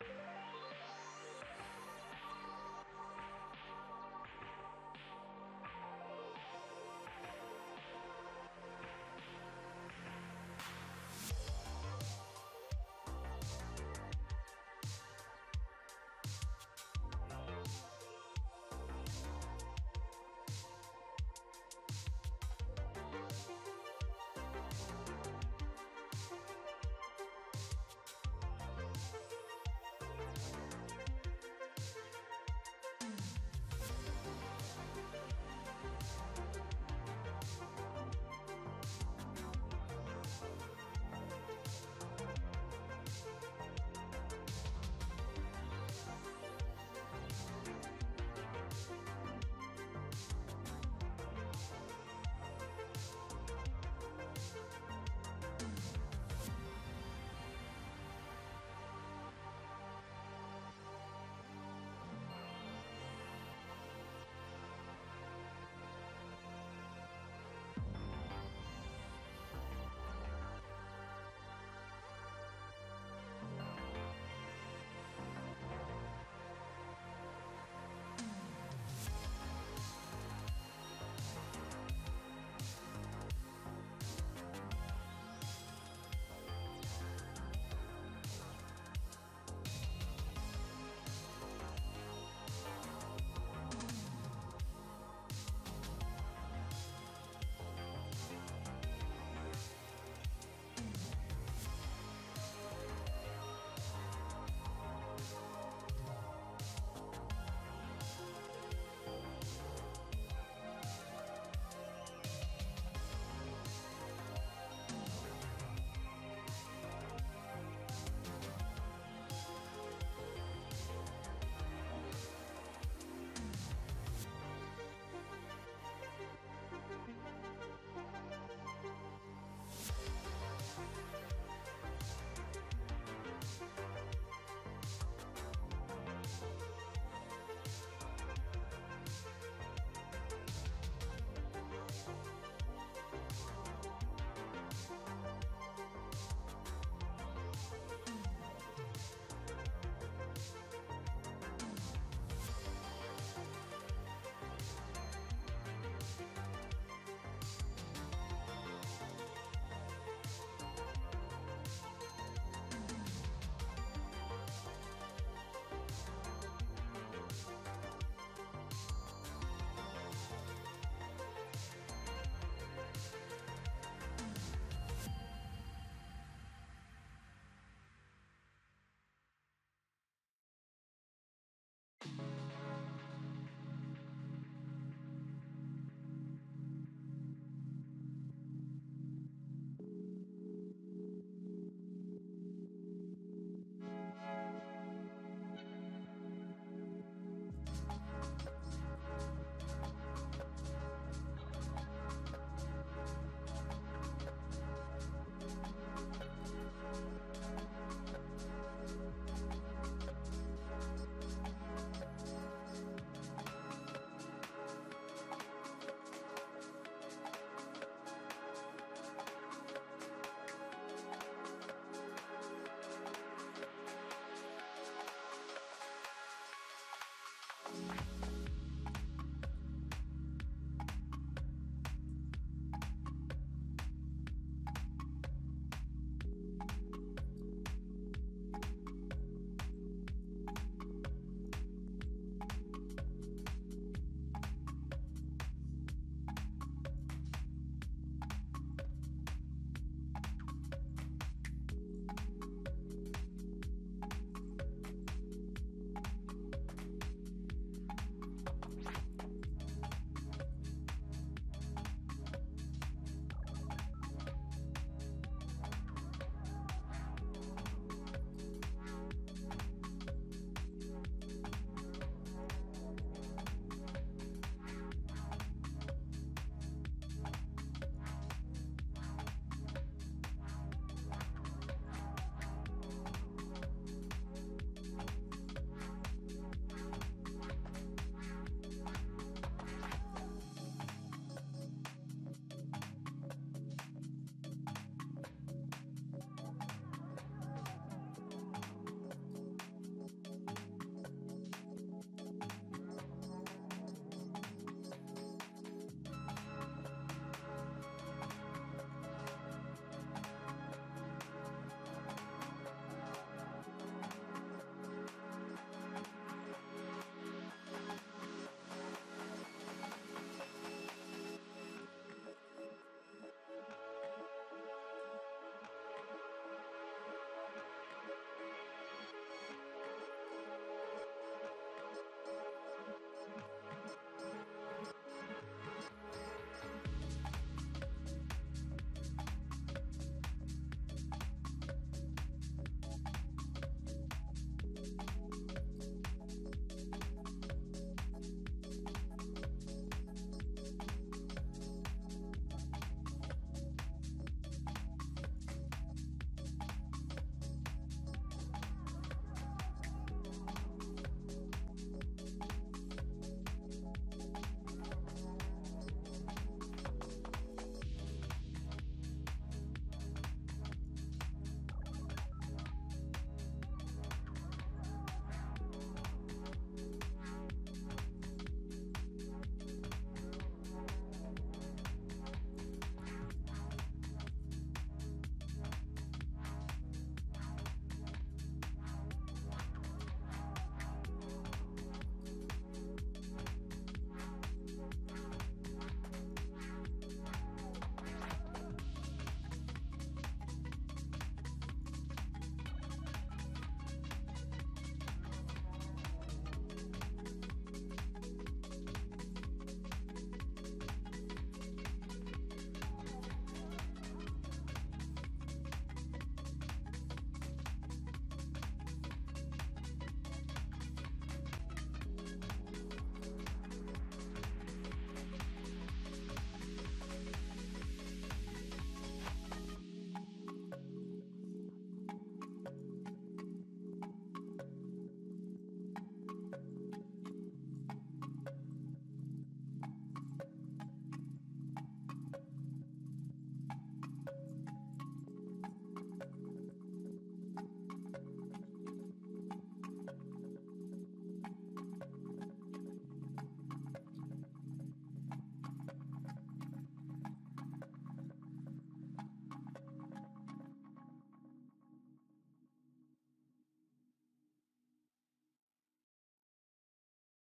Bye.